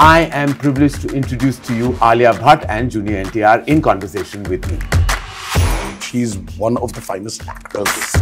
I am privileged to introduce to you Alia Bhatt and Junior NTR in conversation with me. She's one of the finest actors.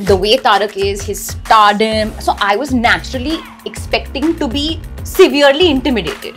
the way Tarak is, his stardom. So I was naturally expecting to be severely intimidated.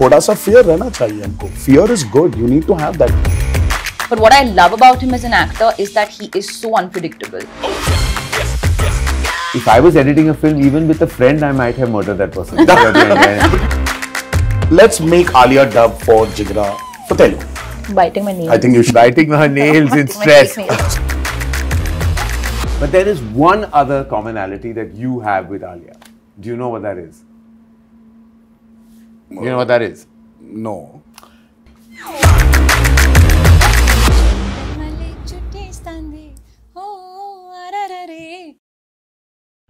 थोड़ा सा fear रहना चाहिए हमको. Fear is good. You need to have that. But what I love about him as an actor is that he is so unpredictable. If I was editing a film, even with a friend, I might have murdered that person. Let's make Alia dub for Jigra for Telugu. Biting my nails. I think you should. Biting her nails in stress. But there is one other commonality that you have with Alia. Do you know what that is? You know what that is? No.